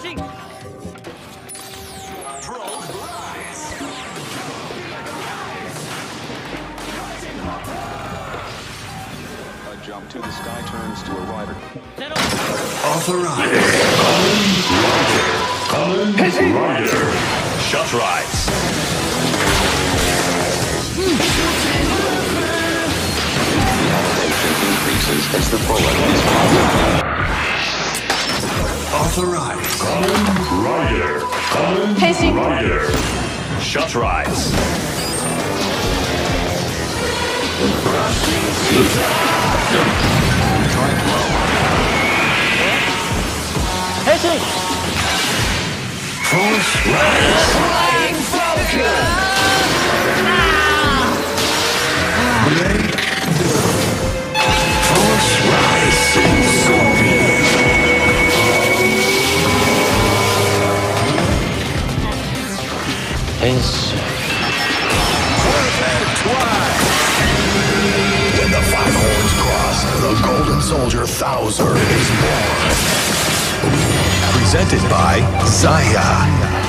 finishing. A jump to the sky turns to a rider. Authorized. Kamen Rider. Kamen Rider. Shotrise. Increases as the bullet is fired. Authorized. Rider. Rider. Shotrise. Strike low. 変身 Force rise. When the five horns cross, the golden soldier Thouser is born. Presented by ZAIA.